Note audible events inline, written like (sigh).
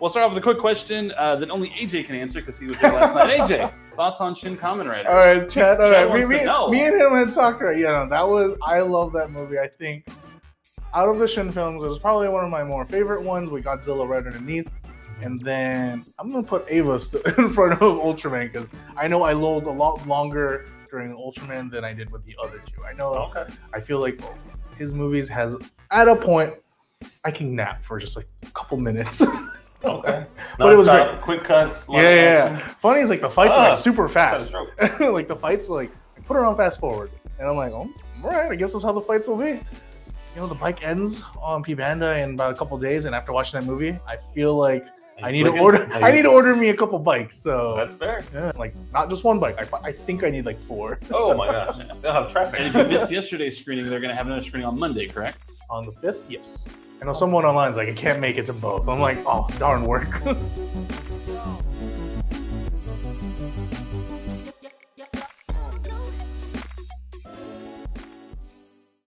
we'll start off with a quick question uh, that only AJ can answer because he was there last night. AJ, (laughs) thoughts on Shin Kamen Rider? All right, Chad. All Chad right, me, me, me and him had talked right. Yeah, no, that was. I love that movie. I think out of the Shin films, it was probably one of my more favorite ones. We Godzilla right underneath, and then I'm gonna put Eva (laughs) in front of Ultraman because I know I lulled a lot longer during Ultraman than I did with the other two. I know. Okay. I feel like his movies has at a point I can nap for just like a couple minutes. (laughs) Okay. (laughs) But it was Non-stop, Quick cuts. yeah, yeah, yeah. Funny is like the fights are Ah, like super Fast. fast. (laughs) like the fights, like put it on fast forward, and I'm like, oh, all right, I guess that's how the fights will be. You know, the bike ends on P Bandai in about a couple days, and after watching that movie, I feel like I need to order. (laughs) I need to order me a couple bikes. So That's fair. yeah, like not just one bike. I, I think I need like four Oh my gosh. They'll have traffic. And if you missed yesterday's screening, they're going to have another screening on Monday, correct? on the fifth. Yes, I know someone online's like I can't make it to both. I'm like, oh darn work. (laughs)